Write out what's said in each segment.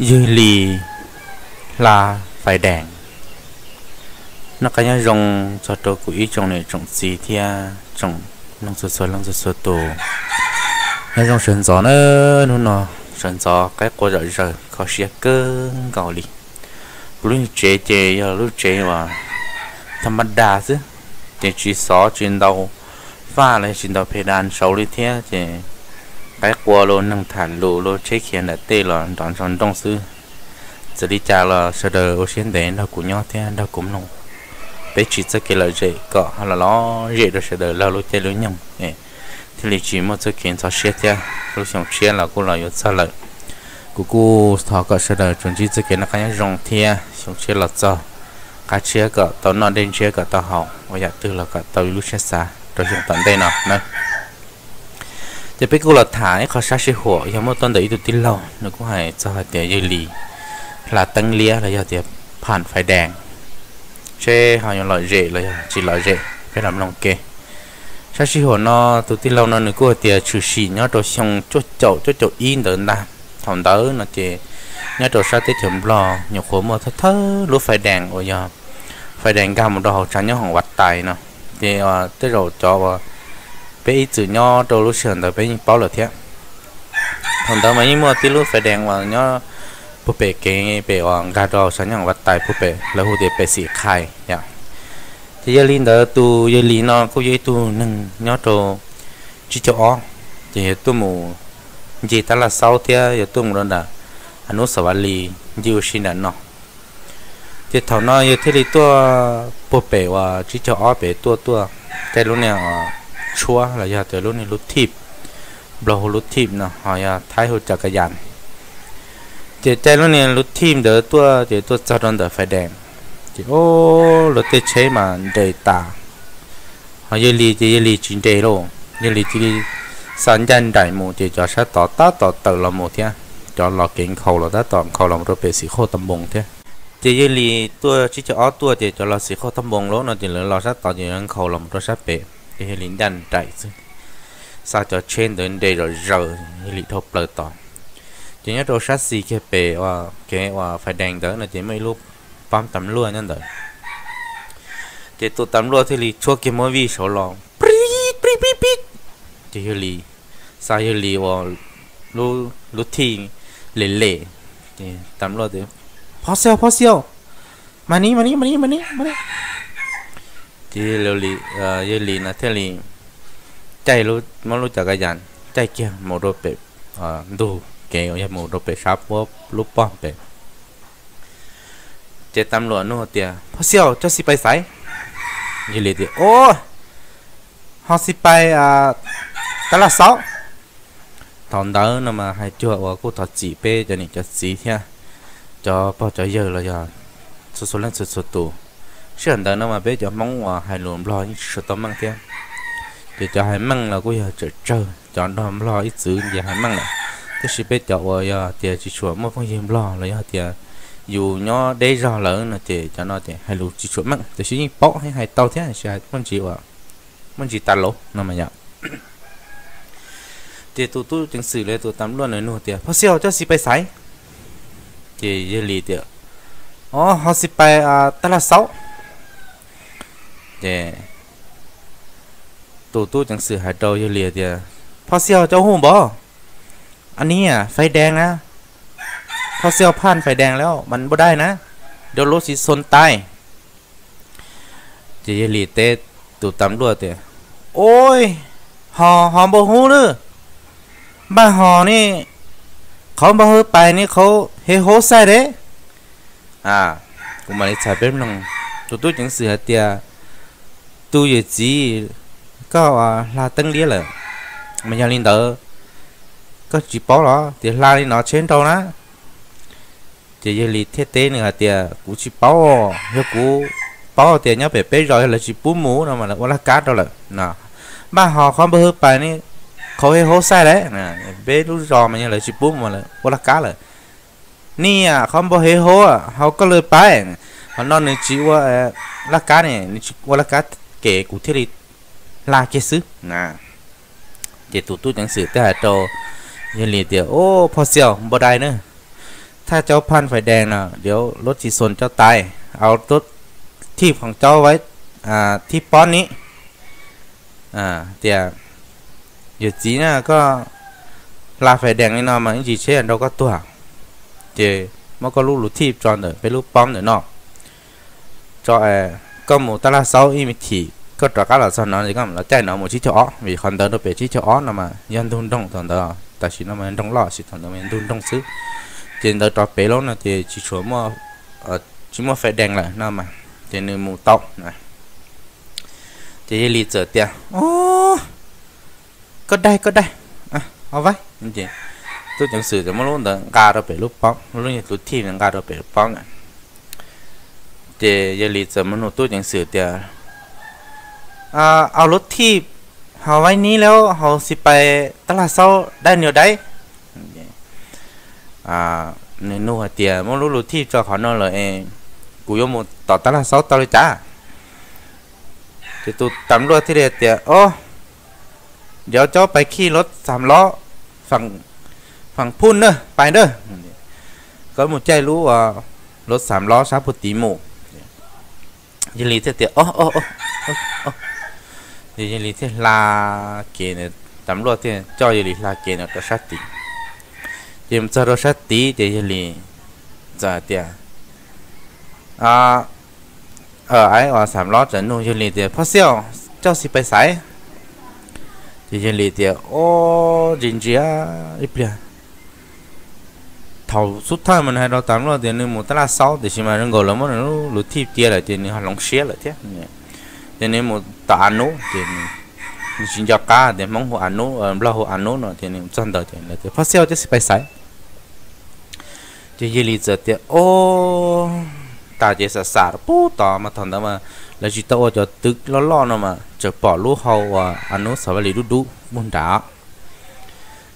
dư lì là phải đèn nó cái nhau rồng cho tôi của ý trong này trồng gì thì trồng lông sơ sơ lông sơ sơ tổ nó rong sơn gió nữa nó nó sơn gió, cái cô rồi rồi có xe cơ, gạo lì. Lúc chế chế, giờ lúc chế mà thầm bắt đà chứ. Chế chỉ xó chuyện đầu, pha lại trên đầu phê đàn sâu đi thế thì cái qua luôn nâng thản lụ luôn chế khiến là tê là đón son đông sư giờ đi cha là sợ đời ô xin đến đâu cũng nhau thế, đâu cũng nông bé chỉ cho cái lời dễ có hay là nó dễ được sợ đời là lúc chơi lúc nhung thì lý chỉ một số kiện cho xe thế. Lúc xong xe là cô là yếu sao lợi. Cô cô thọ có sợ đời chuẩn chỉ cho cái nó cái rong thế. Xong xe là cho. Cá chia cả tao nó đến chia cả tao học và giờ từ là cả tao lúc xe xa. Rồi chúng tận đây nào nè thì bây giờ là thải khó sát giống một tuần đấy tụi tin lâu, nó cũng hay cho hai dây lì, là tăng lia là giờ tiệp phản phải đèn chế họ những loại rễ, là chỉ loại rễ phải làm lòng kê. Sát sĩ 火 nó tụi tin lâu nó nữa cũng tiệp trừ xì, nhớ đồ xong, chốt chậu chốt chậu in đỡ nè thằng đó nó chỉ nhớ đồ sát tết chấm lo nhiều khổ mà thơ thơ lúc phải đèn rồi giờ phải đèn cao một đồ trắng nhớ hỏng vặt tài nó thì ờ, tới rồi, cho bé ít chữ nho đồ lúc sườn tới bé bao lợt thế thằng tao mấy mua tí lúc phải đèn vào nho búp bê cái bê hoàng gà đồ sáng nhàng vật tài búp bê là hồ đề bê xì khai dạ. Thì giờ linh đó tu giờ linh nó có giờ tu nâng nho đồ chỉ cho ó. Thì tôi mù gì ta là sau thế giờ tôi mù đó là anh nó sợ lì nhiều xin là nó thì thằng nó giờ thế thì tôi búp bê và chỉ cho ó bê tua tua. Cái lúc này ờ, chua là giờ từ lúc này lúc thịt bầu lúc thịt nè họ ya à, thái hỗ trợ cái dàn thì cái lúc này lúc thịt đỡ tua, thì tua cho nó đỡ phải đèn. Thì, ô, lúc tết chế mà đầy tả họ giờ lì, thì giờ lì chín đầy luôn giờ lì thì sản nhân đại mù, thì cho sát tỏ tá, tỏ tự là một thế. Cho lò kính khẩu là đã tỏ khẩu là một bề sĩ khô tầm bông thế. Thì giờ lì tua, chỉ cho ó tua, thì cho lò sĩ khô tầm bông lúc nó thì lò sát tỏ thì nó khẩu là một sát bề cái lính đàn chạy sao cho trên đến đây rồi rồi lý thộp lời tỏ chỉ nhớ đồ sát gì cái bề và cái và phải đèn đó là chỉ mấy lúc bám tắm luôn nhân đời thì tụ tắm luôn thì lý chua cái mỗi vi số lòng thì hiểu lý sao hiểu lý và lu lu thi lệ lệ thì tắm luôn thì, phó siêu phó siêu. Mà ní mà ní mà ní mà ní mà ní chỉ lưu lì ờ lì là thế lì chạy lúc mà lúc chạy cái dàn, chạy kia một đôi bể ờ đủ kéo ya một đôi bể sáp vô lúc bom bể. Chế tam lúa nô tiệt phát siêu, cho si bay sải lưu lì thì ô! Họ si bay à đó là sáu. Thằng đó nó mà hay chưa ở cô thọ chỉ bê cho nên cho chỉ thế cho bao cho giờ là giờ. Số số lên số số chứ anh ta nó mà bé cho mong hòa hai luôn lo những sự tóm mang kia. Thì cho hai măng là có giờ chờ chờ cho nó lo ít giữ gì hai măng là. Cái sự bé cho vào thì chỉ chuẩn một phong gì lo, là giờ thì ờ, dù nó đây ra lớn là thì cho nó thì hai luôn chỉ chuẩn mang thì chỉ bỏ hay hai tao thế sẽ không chỉ vào ờ, không chỉ tạt lỗ, nó mà nhận. Thì tụi tôi chứng sử lấy tụi tắm luôn rồi nụ thì phát siêu cho xí bay sái thì giờ lì thì อ๋ họ xí bay à ờ, ta là sáu. Để tụ tu chẳng sự hại đầu như liệt thì พอเซียวเจ้าหูบ่อันนี้อะไฟแดงนะ พอเซียวผ่านไฟแดงแล้วมันบ่ได้นะ เดี๋ยวรถสิชนตายจะยลีเตตูตำรวจเตโอ้ยหอหอบ่ฮู้เด้อบ้านหอนี่ เขาบ่ฮือไปนี่เขาเฮโฮใส่เด้อ่ากูมาได้ใช้เป็นลงตู tu chẳng sự hại tiệt tu về chỉ có là tân lý là mà nhà linh đỡ. Có chỉ bỏ đó thì la đi nó trên đâu đó thì giờ lì thiết tế nữa thì cũng chỉ bỏ rồi cú bỏ thì nhớ bé bé rồi là chỉ bún mũ nó mà là quá cá đâu là nè ba họ không bơ bài này khó hay hố sai đấy. Nè bé lúc rò mà như là chỉ bún mà là quá cá là nè à không bơ hay hố à họ có lời bài. Họ nói nên chỉ qua à, là cá này chỉ qua là cá kể cụ thể là cái sự nè thì tụi tôi chẳng sự tới trò như liền tiểu ô phò xèo bò đai nữa ถ้าเจ้าพันไฟแดงนะเดี๋ยวรถจีส่วนเจ้าตาย เอารถที่ของเจ้าไว้อ่าที่ป้อนนี้อ่าเดี๋ยวอยู่จีน่ะก็ลาไฟแดงนี่เนาะมันจีเช่เราก็ตัวเดี๋ยวมันก็รู้รู้ที่จอนเดอไปรู้ป้อมเดอเนาะจอเอ có một ta là sáu im thì có trò cá là sao nó thì có là chạy nó một chiếc chỗ vì còn tới nó về chiếc chỗ nó mà dân thôn đông thằng đó ta chỉ nó mình đông lọ chỉ thằng đó mình thôn đông xứ. Trên đó trò bé lắm là thì chỉ chúa mà ờ, chỉ mà phải đèn lại nó mà. Trên nơi mù tóc này thì lì trở tiền. Ô có đây có đây. À 好吧你这都讲是怎么弄的，嘎着白鹿帮，弄些都提人嘎着白鹿帮啊。 เราไปรูปป้อมเนี่ยเดี๋ยวลีจะมันตัวหนังสือเดี๋ยวอ่าเอารถที่เอาไว้นี้แล้วเอาสิไปตลาดเช้าได้เนียวได้อ่าในนู่นเตียมันรู้รู้ที่จะขอนอนเลยเองกูยมต่อตลาดเช้าต่อเลยจ้าจะตูตำรวจที่เดียเตียโอ้เดี๋ยวเจ้าไปขี่รถสามล้อฝั่งฝั่งพุ่นเนอะไปเด้อก็หมดใจรู้ว่ารถสามล้อชาพุติหมู่ ยิลีเตียโอ้โอ้โอ้โอ้ยิลีเตียลาเกเนตำรวจเตียเจ้ายิลีลาเกเนตัวชาติยิมจะรถชาติเดียยิลีจะเตียอ่าเออไอ้ว่าสามล้อจะนู่นยิลีเตียพ่อเสี่ยวเจ้าสิไปไส thì dân lì tiệt ô chính trị à ít bia thầu suốt thời mình hay đo tám rồi tiền nên một là sáu thì chỉ mà nó gọi là mất nó lụt thiệp tia lại tiền nó lòng long lại thế. Tiền nên một tạ anh nô tiền xin cho cá, để mong hồ ăn nô lo hồ ăn nô nó tiền nên chân đời tiền là tiền phát sale chứ phải sai thì dân lý giờ tiền ô, ta chỉ sợ sợ bố tỏ mà thằng đó mà là chỉ tao cho tức lo lo nó mà, cho bỏ lúa hậu à anh nô sao lý đu đu muốn đá.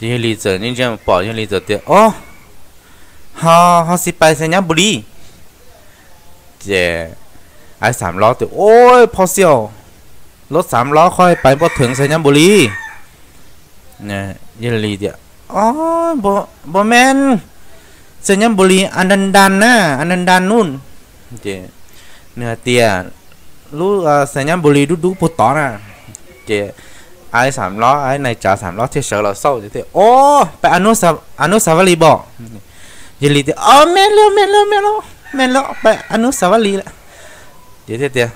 Thì lý giờ nên cho bỏ như lý giờ tiền ô ฮาฮาสิไปเซนญาบุรีเจไอ้สามล้อตัวโอ้ยพอเซียวรถสามล้อค่อยไปบ่ถึงเซนญาบุรีเนี่ยเยลี่เดียอ๋อบ่บ่แมนเซนญาบุรีอันดันดันนะอันดันดันนู่นเจเนื้อเตี้ยรู้สัญญาบุรีดูดูปุต่อนะเจไอ้สามล้อไอ้ในจ่าสามล้อเที่เสือเราเศร้าเจโอ้ไปอนุสาวอนุสาวรีย์บอก giờ lì thì ờ, ô men lo men lo men lo men lo phải anh nó sao lì lại? Vậy thế tiền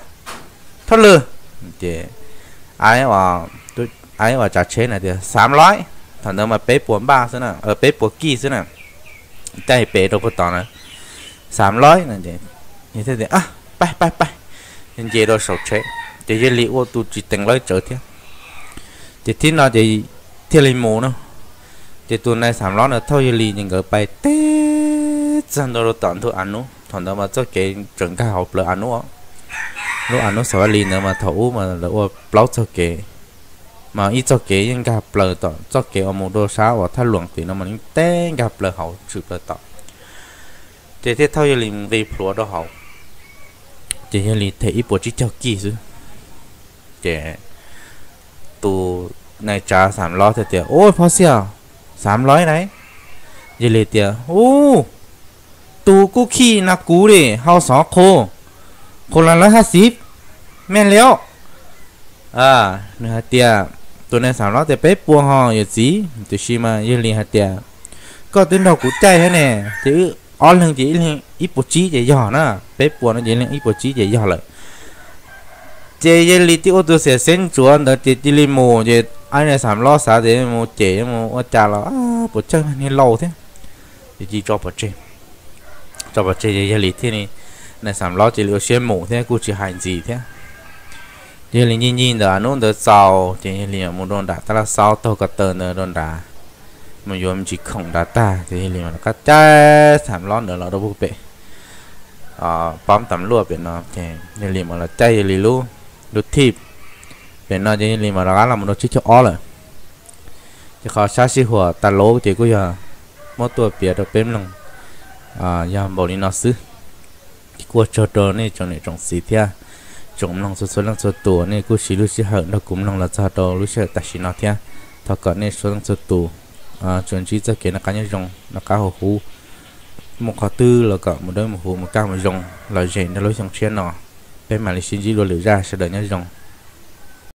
thôi lừa chị ai mà tôi ai mà trả chế này thì sắm thằng đó mà bé bốn ba xí nào, ở bé bốn kỳ xí nè. Ờ, Cái bé đâu có tỏ nữa, sắm lói nè chị. Như thế thì à bay bay bay, nên dễ đó sầu chế. Thì dễ liệu ô tu chỉ từng lấy trở thế. Thì thế nào thì thế lên mù nữa thì tuần này sắm lót nữa thôi lì những cái bài tê chân đó tận thôi ăn nó thằng đó mà cho cái chuẩn ca học là ăn nó lúc ăn nó sợ lì nữa mà thấu mà là ô bao cho cái. Mà ít cho cái những cái học bờ tọ cho cái ở một đô sáu và thay luồng thì nó mà những tên gặp bờ học chụp bờ tọ thì thế thôi lì về phù đó học chỉ là lý thấy bộ chỉ cho kỹ chứ. Trẻ tù này trả sám lo thì tiền ôi, phó สามร้อยไหนเยเลเตียโอ้ตูกูขี้นักกูดิเฮาสองโค คนละร้อยห้าสิบแม่นแล้วอ่าเนื้อเตียตัวในสามร้อยแต่เป๊ะปัวหออยู่สีตัวชิมาเยลีฮเตียก็ตัวเรากูใจแค่แน่จืออ่อนเรื่องจีเรื่องอีปุจีจะย่อนะเป๊ะปัวนั่นจีเรื่องอีปุจีจะย่อเลย chế chế li ô tô sẽ sinh chuan đó chế chế li mù chế anh này sắm lo sao để mù chế mù ở cha lo à bộ chân này lâu thế. Thì chỉ cho bộ chế cho bộ chế chế li thế này. Này sắm lo chỉ liệu xuyên mù thế, cô chỉ hành gì thế. Chế li nhìn nhìn đó nó được sau chế li mù đồn đã ta là sau tàu cả tờ nữa đồn đã mà dùng chỉ không data thì liền là cắt trái sảm lon nữa là đâu bút bể. À bấm tầm lúa bên nó thì liền mà là trái liền luôn đồ thịp về nó thì liền mà là làm một đồ chiếc cho ó rồi. Chứ khó xa xí hùa ta lố thì cũng giờ. Mỗi tuổi biệt được bếm lòng. À giờ bảo đi nó xứ. Qua cho đồ này cho này trong xí thia chúng à. lòng số số lòng số tuổi này cũng xí lúc xí hận nó cũng lòng là xa đồ lúc chỉ ta xí nó thia à. thọ cỡ này số lòng số tuổi à chuẩn chỉ cho cái nó cá nhân rồng, nó cá hồ hú. Một khó tư là có một đôi một hồ một cao một rồng, là dễ nó lối trong chen nó bên mà lịch xin dữ luôn lửa ra sẽ đợi nhớ rồng